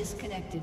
disconnected.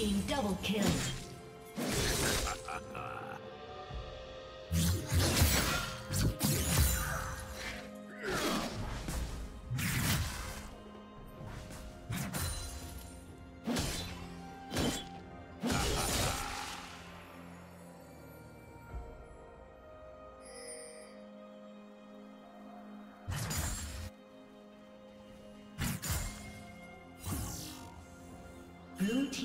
team double kill.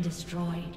Destroyed.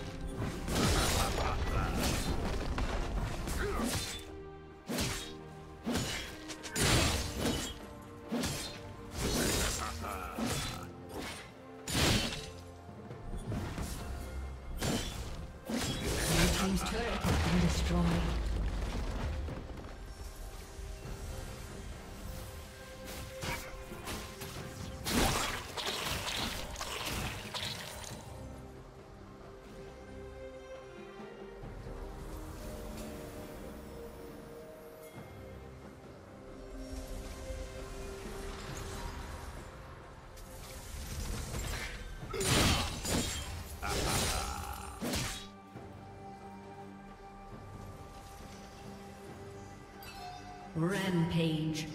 Rampage.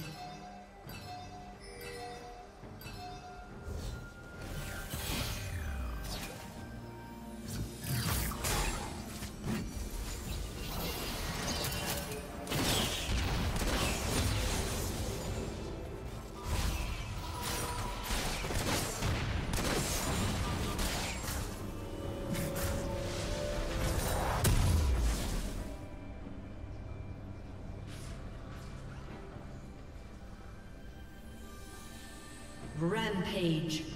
Rampage.